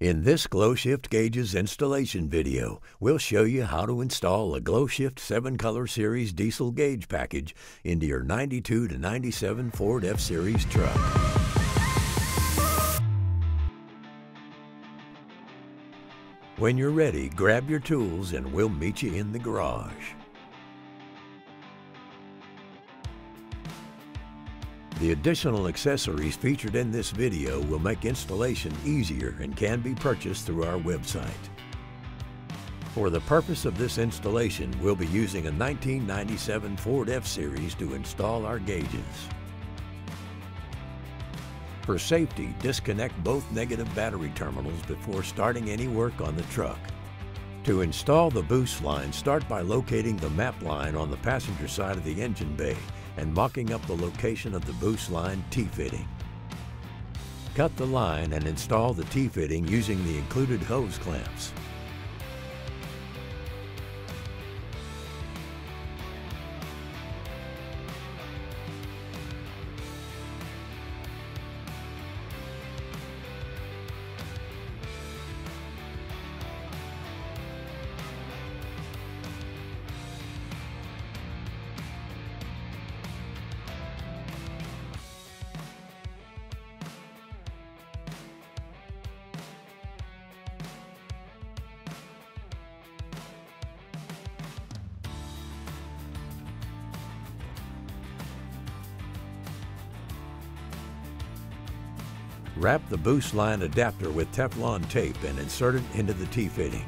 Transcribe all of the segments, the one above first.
In this GlowShift Gauges installation video, we'll show you how to install a GlowShift 7 Color Series diesel gauge package into your 92 to 97 Ford F-Series truck. When you're ready, grab your tools and we'll meet you in the garage. The additional accessories featured in this video will make installation easier and can be purchased through our website. For the purpose of this installation, we'll be using a 1997 Ford F-Series to install our gauges. For safety, disconnect both negative battery terminals before starting any work on the truck. To install the boost line, start by locating the map line on the passenger side of the engine bay and mocking up the location of the boost line T-fitting. Cut the line and install the T-fitting using the included hose clamps. Wrap the boost line adapter with Teflon tape and insert it into the T-fitting.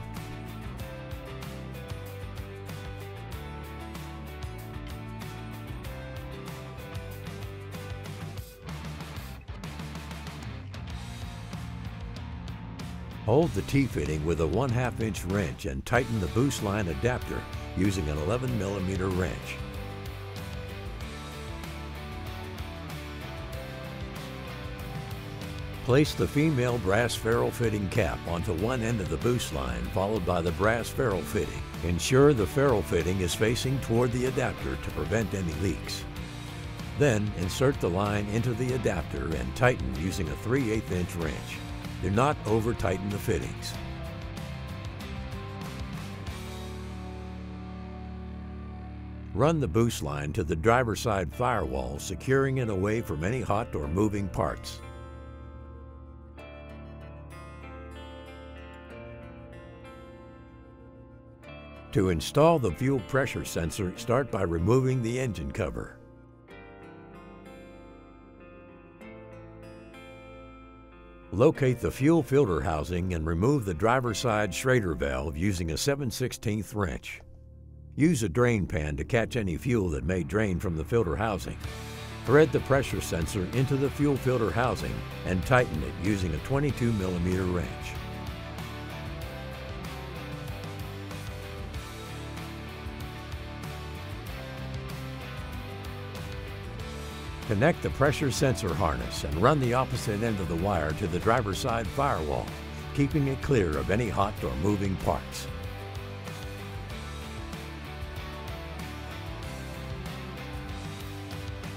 Hold the T-fitting with a 1 2 inch wrench and tighten the boost line adapter using an 11 millimeter wrench. Place the female brass ferrule fitting cap onto one end of the boost line followed by the brass ferrule fitting. Ensure the ferrule fitting is facing toward the adapter to prevent any leaks. Then insert the line into the adapter and tighten using a 3 8 inch wrench. Do not over tighten the fittings. Run the boost line to the driver's side firewall, securing it away from any hot or moving parts. To install the fuel pressure sensor, start by removing the engine cover. Locate the fuel filter housing and remove the driver side Schrader valve using a 7 16 wrench. Use a drain pan to catch any fuel that may drain from the filter housing. Thread the pressure sensor into the fuel filter housing and tighten it using a 22 millimeter wrench. Connect the pressure sensor harness and run the opposite end of the wire to the driver's side firewall, keeping it clear of any hot or moving parts.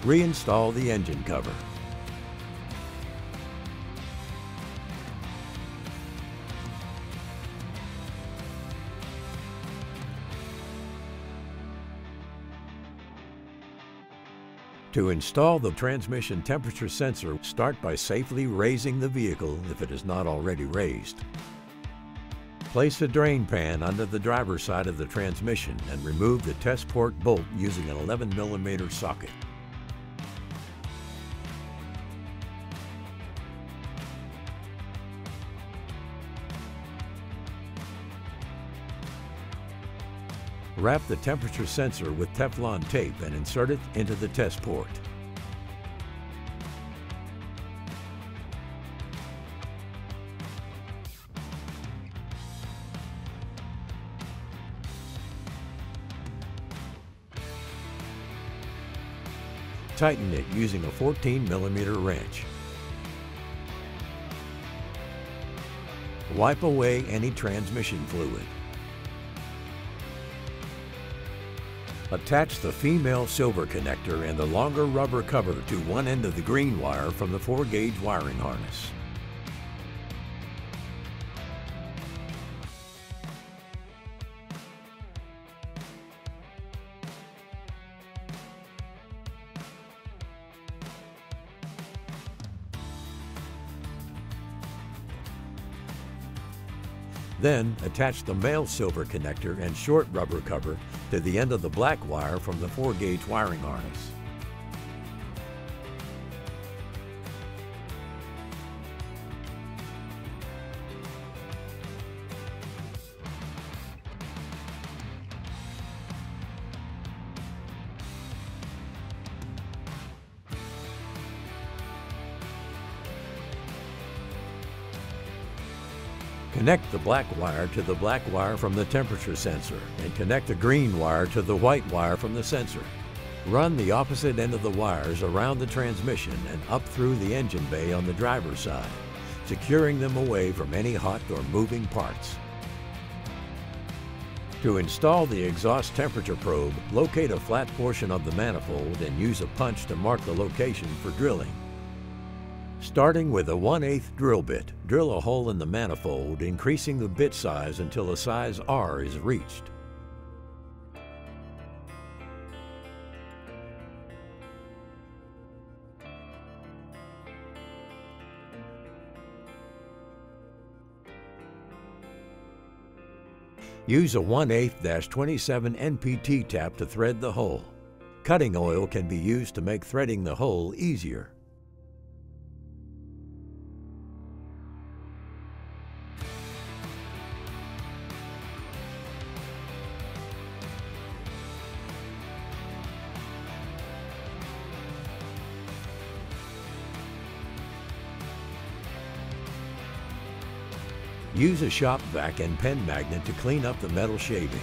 Reinstall the engine cover. To install the transmission temperature sensor, start by safely raising the vehicle if it is not already raised. Place a drain pan under the driver's side of the transmission and remove the test port bolt using an 11 millimeter socket. Wrap the temperature sensor with Teflon tape and insert it into the test port. Tighten it using a 14 millimeter wrench. Wipe away any transmission fluid. Attach the female silver connector and the longer rubber cover to one end of the green wire from the 4-gauge wiring harness. Then attach the male silver connector and short rubber cover to the end of the black wire from the 4-gauge wiring harness. Connect the black wire to the black wire from the temperature sensor and connect the green wire to the white wire from the sensor. Run the opposite end of the wires around the transmission and up through the engine bay on the driver's side, securing them away from any hot or moving parts. To install the exhaust temperature probe, locate a flat portion of the manifold and use a punch to mark the location for drilling. Starting with a 1 8 drill bit, drill a hole in the manifold, increasing the bit size until a size R is reached. Use a 1 8-27 NPT tap to thread the hole. Cutting oil can be used to make threading the hole easier. Use a shop vac and pen magnet to clean up the metal shavings.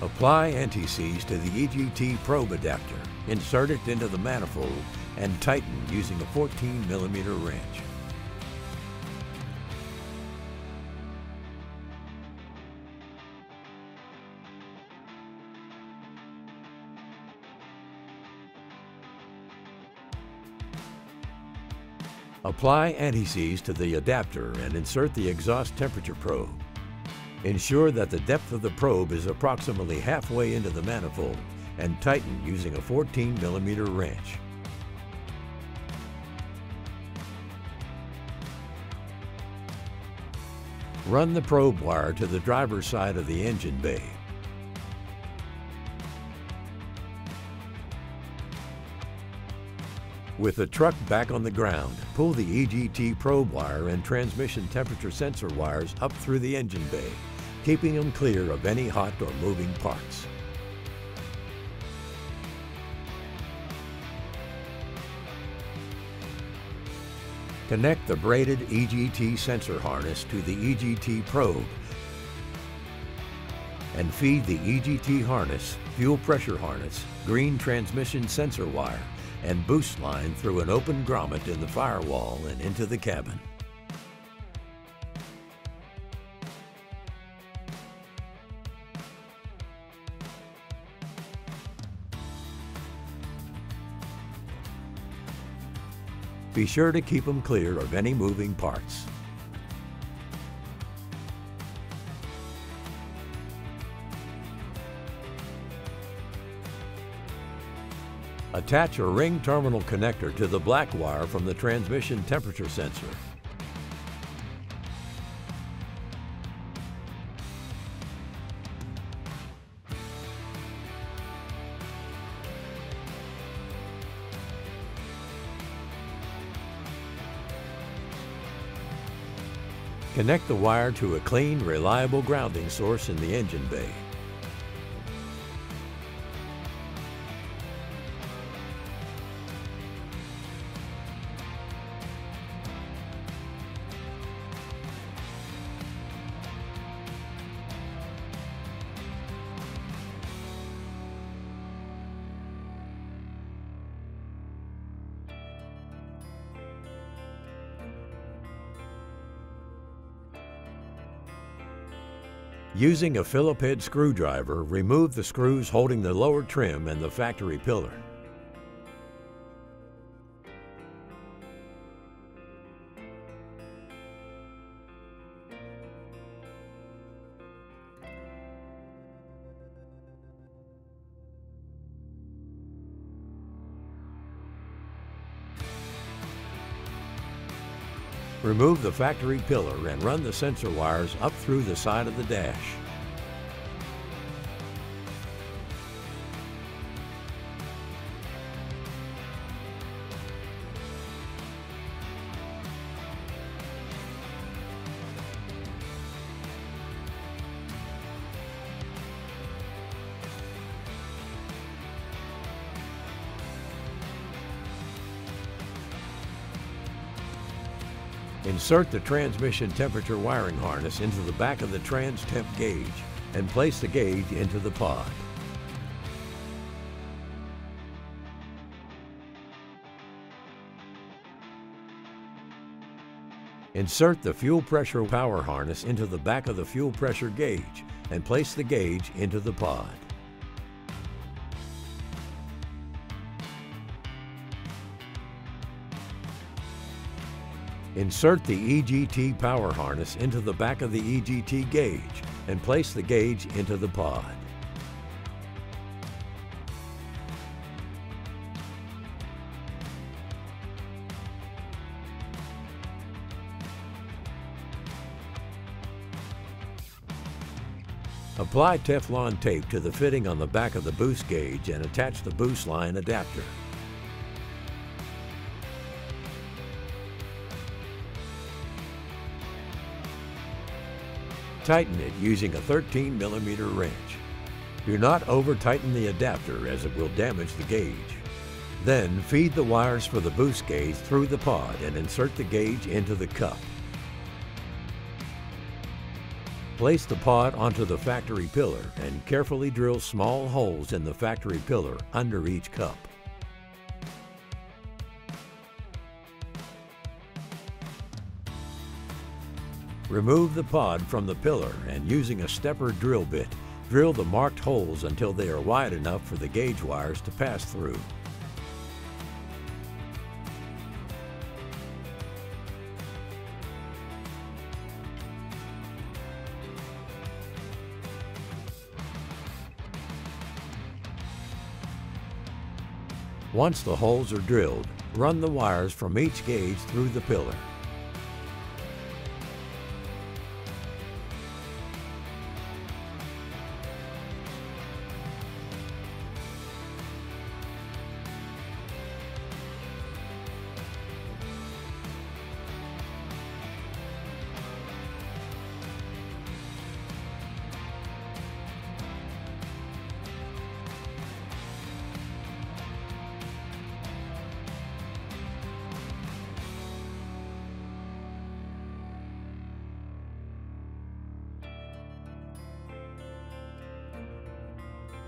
Apply anti-seize to the EGT probe adapter, insert it into the manifold, and tighten using a 14 millimeter wrench. Apply anti-seize to the adapter and insert the exhaust temperature probe. Ensure that the depth of the probe is approximately halfway into the manifold and tighten using a 14 millimeter wrench. Run the probe wire to the driver's side of the engine bay. With the truck back on the ground, pull the EGT probe wire and transmission temperature sensor wires up through the engine bay, keeping them clear of any hot or moving parts. Connect the braided EGT sensor harness to the EGT probe and feed the EGT harness, fuel pressure harness, green transmission sensor wire, and boost line through an open grommet in the firewall and into the cabin. Be sure to keep them clear of any moving parts. Attach a ring terminal connector to the black wire from the transmission temperature sensor. Connect the wire to a clean, reliable grounding source in the engine bay. Using a Phillip head screwdriver, remove the screws holding the lower trim and the factory pillar. Remove the factory pillar and run the sensor wires up through the side of the dash. Insert the transmission temperature wiring harness into the back of the trans temp gauge and place the gauge into the pod. Insert the fuel pressure power harness into the back of the fuel pressure gauge and place the gauge into the pod. Insert the EGT power harness into the back of the EGT gauge and place the gauge into the pod. Apply Teflon tape to the fitting on the back of the boost gauge and attach the boost line adapter. Tighten it using a 13 millimeter wrench. Do not over tighten the adapter as it will damage the gauge. Then feed the wires for the boost gauge through the pod and insert the gauge into the cup. Place the pod onto the factory pillar and carefully drill small holes in the factory pillar under each cup. Remove the pod from the pillar and using a stepper drill bit, drill the marked holes until they are wide enough for the gauge wires to pass through. Once the holes are drilled, run the wires from each gauge through the pillar.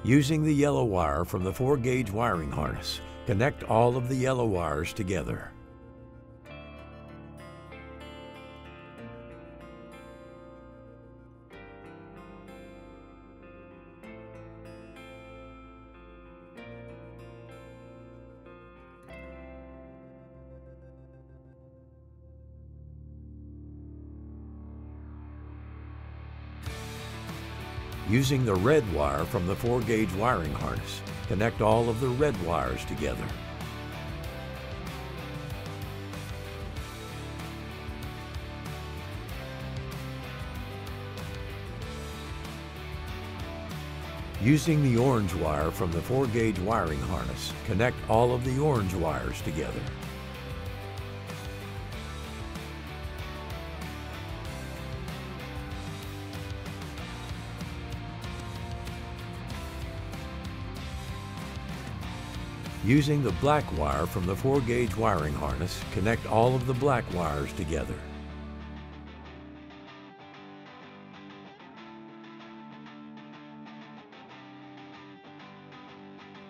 Using the yellow wire from the 4-gauge wiring harness, connect all of the yellow wires together. Using the red wire from the 4-gauge wiring harness, connect all of the red wires together. Using the orange wire from the 4-gauge wiring harness, connect all of the orange wires together. Using the black wire from the 4-gauge wiring harness, connect all of the black wires together.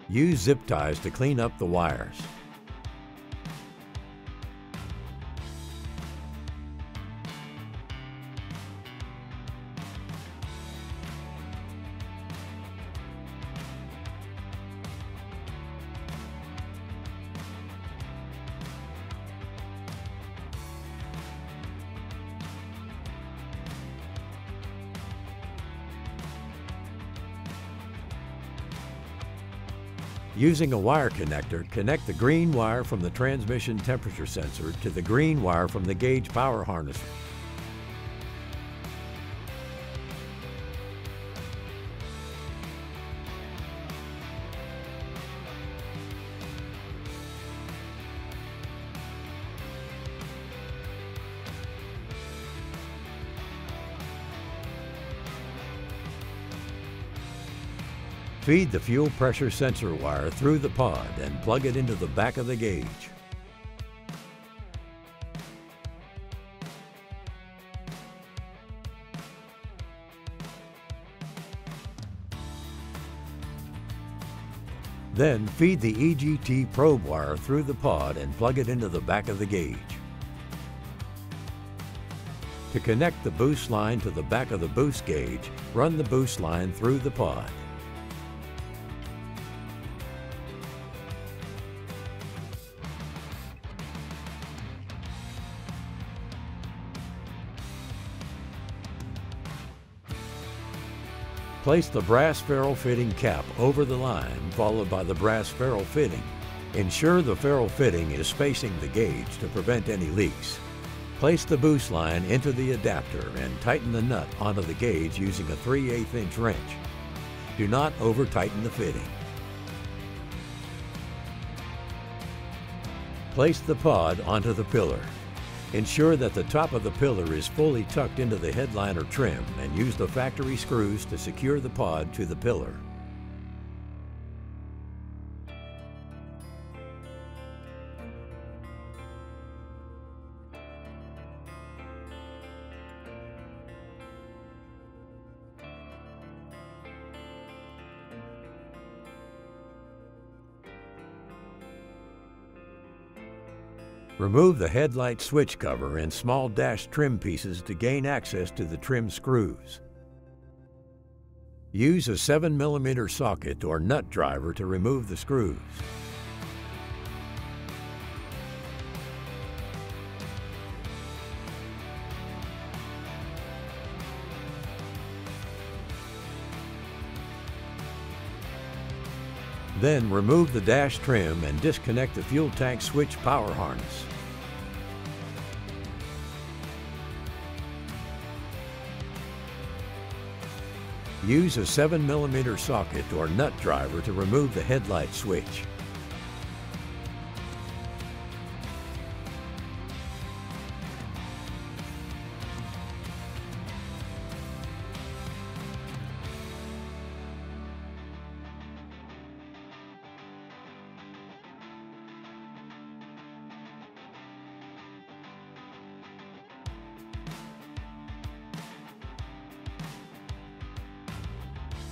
Use zip ties to clean up the wires. Using a wire connector, connect the green wire from the transmission temperature sensor to the green wire from the gauge power harness. Feed the fuel pressure sensor wire through the pod and plug it into the back of the gauge. Then feed the EGT probe wire through the pod and plug it into the back of the gauge. To connect the boost line to the back of the boost gauge, run the boost line through the pod. Place the brass ferrule fitting cap over the line, followed by the brass ferrule fitting. Ensure the ferrule fitting is facing the gauge to prevent any leaks. Place the boost line into the adapter and tighten the nut onto the gauge using a 3 8 inch wrench. Do not over tighten the fitting. Place the pod onto the pillar. Ensure that the top of the pillar is fully tucked into the headliner trim and use the factory screws to secure the pod to the pillar. Remove the headlight switch cover and small dash trim pieces to gain access to the trim screws. Use a 7mm socket or nut driver to remove the screws. Then remove the dash trim and disconnect the fuel tank switch power harness. Use a 7mm socket or nut driver to remove the headlight switch.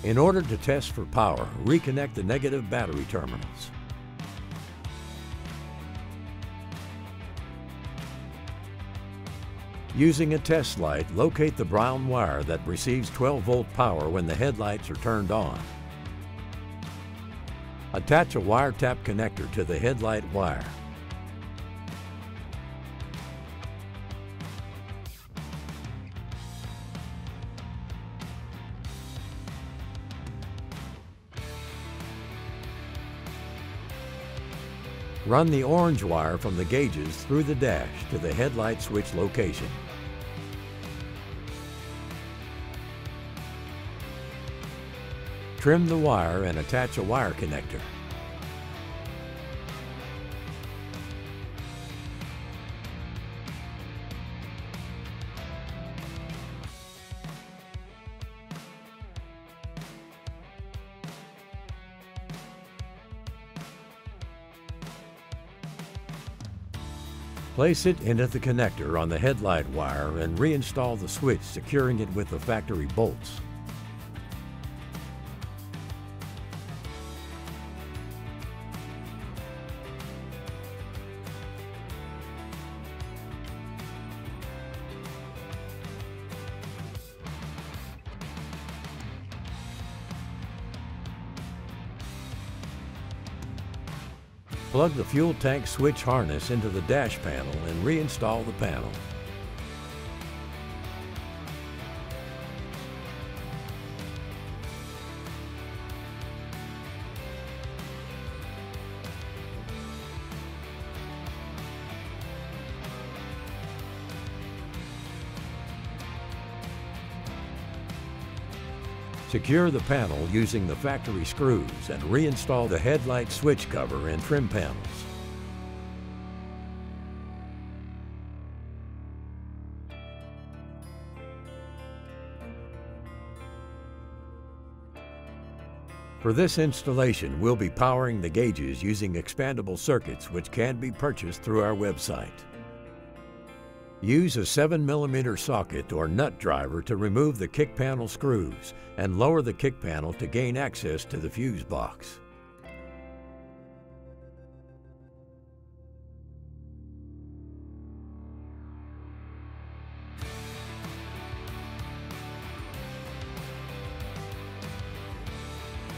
In order to test for power, reconnect the negative battery terminals. Using a test light, locate the brown wire that receives 12 volt power when the headlights are turned on. Attach a wiretap connector to the headlight wire. Run the orange wire from the gauges through the dash to the headlight switch location. Trim the wire and attach a wire connector. Place it into the connector on the headlight wire and reinstall the switch securing it with the factory bolts. Plug the fuel tank switch harness into the dash panel and reinstall the panel. Secure the panel using the factory screws and reinstall the headlight switch cover and trim panels. For this installation, we'll be powering the gauges using expandable circuits which can be purchased through our website. Use a 7mm socket or nut driver to remove the kick panel screws and lower the kick panel to gain access to the fuse box.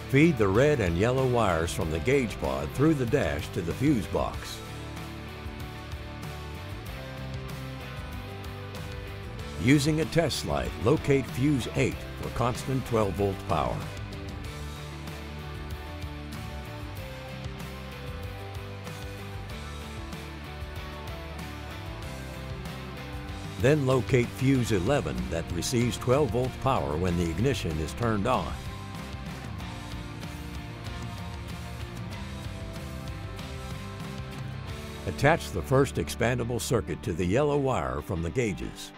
Feed the red and yellow wires from the gauge pod through the dash to the fuse box. Using a test light, locate fuse 8 for constant 12 volt power. Then locate fuse 11 that receives 12 volt power when the ignition is turned on. Attach the first expandable circuit to the yellow wire from the gauges.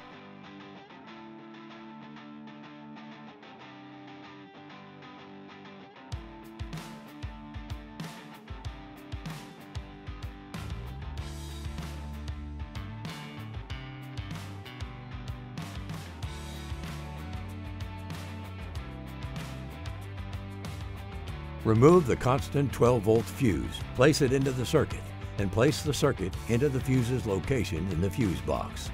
Remove the constant 12 volt fuse, place it into the circuit, and place the circuit into the fuse's location in the fuse box.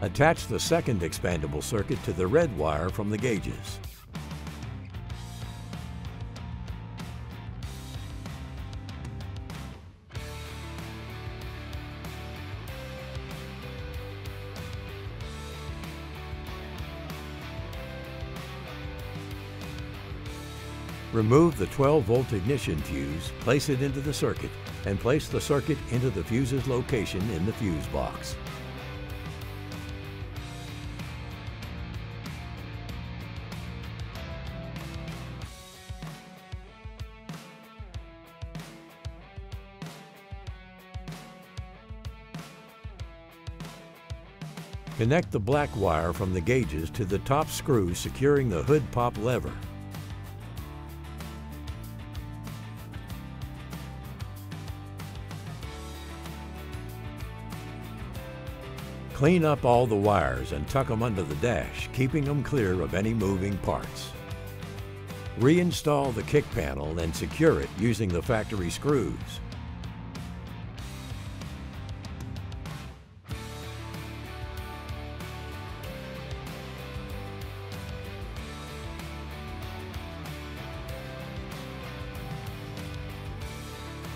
Attach the second expandable circuit to the red wire from the gauges. Remove the 12 volt ignition fuse, place it into the circuit, and place the circuit into the fuse's location in the fuse box. Connect the black wire from the gauges to the top screw securing the hood pop lever. Clean up all the wires and tuck them under the dash, keeping them clear of any moving parts. Reinstall the kick panel and secure it using the factory screws.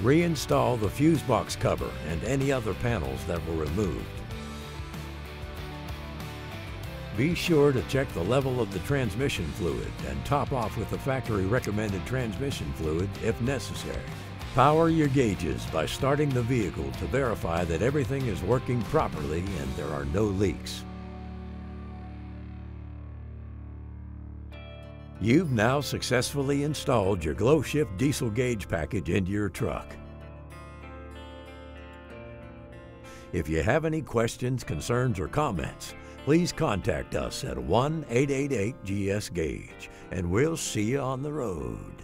Reinstall the fuse box cover and any other panels that were removed. Be sure to check the level of the transmission fluid and top off with the factory recommended transmission fluid if necessary. Power your gauges by starting the vehicle to verify that everything is working properly and there are no leaks. You've now successfully installed your GlowShift diesel gauge package into your truck. If you have any questions, concerns, or comments, please contact us at 1 888 GS Gauge and we'll see you on the road.